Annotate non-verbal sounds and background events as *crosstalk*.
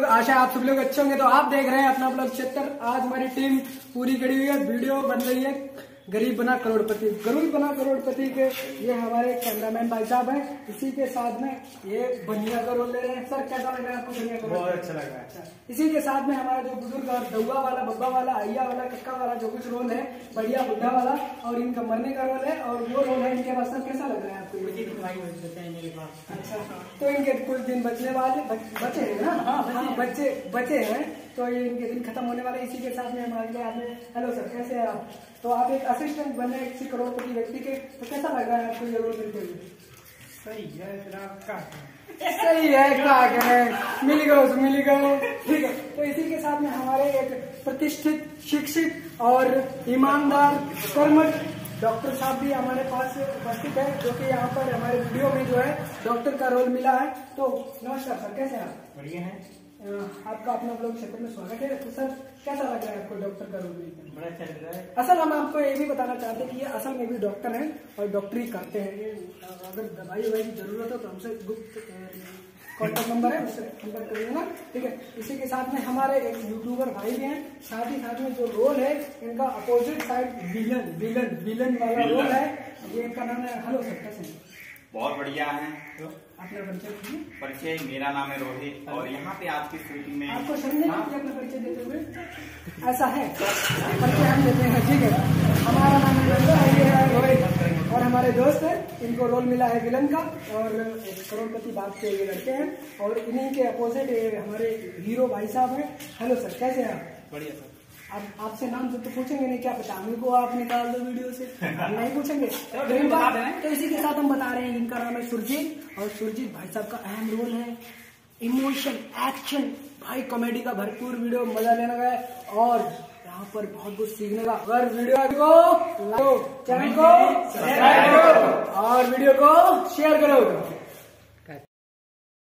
लोग, आशा आप सब लोग अच्छे होंगे। तो आप देख रहे हैं अपना ब्लॉग क्षेत्र। आज हमारी टीम पूरी खड़ी हुई है, वीडियो बन रही है। गरीब बना करोड़पति। गरीब बना करोड़पति के ये हमारे कैमरामैन भाई साहब हैं। इसी के साथ में ये बनिया का रोल ले रहे हैं। सर कैसा लग रहा है आपको बनिया का बहुत अच्छा लग रहा है। इसी के साथ में हमारा जो बुज़ुर्ग और दौआ वाला बब्बा वाला अय्या वाला कक्का वाला जो कुछ रोल है बढ़िया बुढ़ा वाला और इनका मरने का रोल है और वो रोल है इनके पास। कैसा लग रहा है आपको? पास। अच्छा तो इनके कुछ दिन बचने वाले बचे हैं ना? हाँ बच्चे बचे हैं। तो ये इनके दिन खत्म होने वाले इसी के साथ में हमारे लिए आपने हेलो सर कैसे हैं आप? तो आप एक असिस्टेंट बने किसी करोड़पति व्यक्ति के तो कैसा लग रहा है आपको ये रोल मिलते हुए? सही है का सही है क्या करें मिल गए मिल गए ठीक है तो इसी के साथ में हमारे एक प्रतिष्ठित शिक्षित और ईमानदार कर्मठ डॉक्टर साहब भी हमारे पास उपस्थित है जो कि यहाँ पर हमारे वीडियो में जो है डॉक्टर का रोल मिला है। तो नमस्कार सर कैसे हैं आप? बढ़िया है? आपका अपना ब्लॉग क्षेत्र में स्वागत है। तो सर कैसा लग रहा है आपको डॉक्टर का रोल बड़ा अच्छा लग रहा है। असल हम आपको ये भी बताना चाहते हैं कि ये असल में भी डॉक्टर हैं और डॉक्टरी करते हैं। ये अगर दवाई ववाई की ज़रूरत हो तो हमसे गुप्त कॉन्टेक्ट नंबर है उससे संपर्क कर लेना ठीक है? इसी के साथ में हमारे एक यूट्यूबर भाई भी हैं। साथ ही साथ में जो रोल है इनका opposite side villain villain villain वाला रोल है। ये इनका नाम है हेलो सर कैसे हैं? बहुत बढ़िया है। तो अपना परिचय परिचय मेरा नाम है रोहित और यहाँ पे आज की शूटिंग में आपको शर्म नहीं अपना परिचय देते हुए? ऐसा है। परिचय हम देते हैं? ठीक है। हमारा नाम है ये है रोहित। और हमारे दोस्त है। इनको रोल मिला है विलन का और एक करोड़पति बाप के ये लड़के हैं। और इन्हीं के अपोजिट हमारे हीरो भाई साहब हैं। हेलो सर कैसे हैं आप? बढ़िया सर अब आपसे नाम से तो पूछेंगे नहीं क्या पता हमें को आप निकाल दो वीडियो से? *laughs* नहीं पूछेंगे। तो। तो इसी के साथ हम बता रहे हैं इनका नाम है सुरजीत और सुरजीत भाई साहब का अहम रोल है। इमोशन एक्शन भाई कॉमेडी का भरपूर वीडियो मज़ा लेने का है और यहाँ पर बहुत कुछ सीखने का। अगर वीडियो को लाइक चैनल को सब्सक्राइब करो। और वीडियो को शेयर करो।